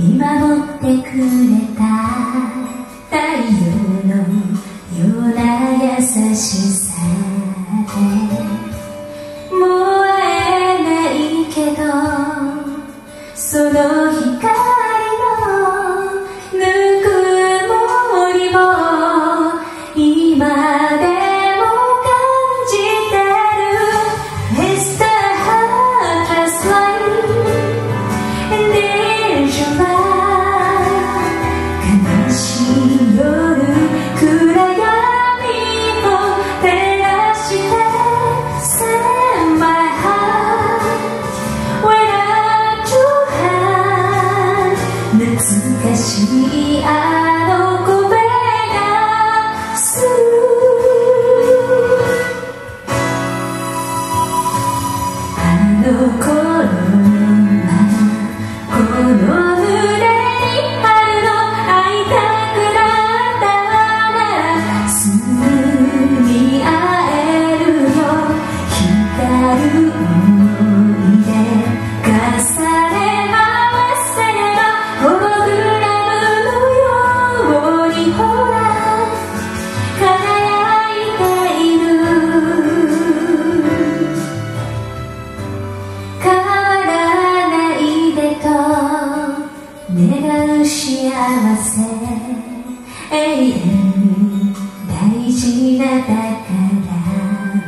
見守ってくれた。太陽のような優しさ。懐かしいあの声がするあの頃なこの大事な宝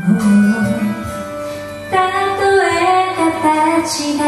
をたとえ形が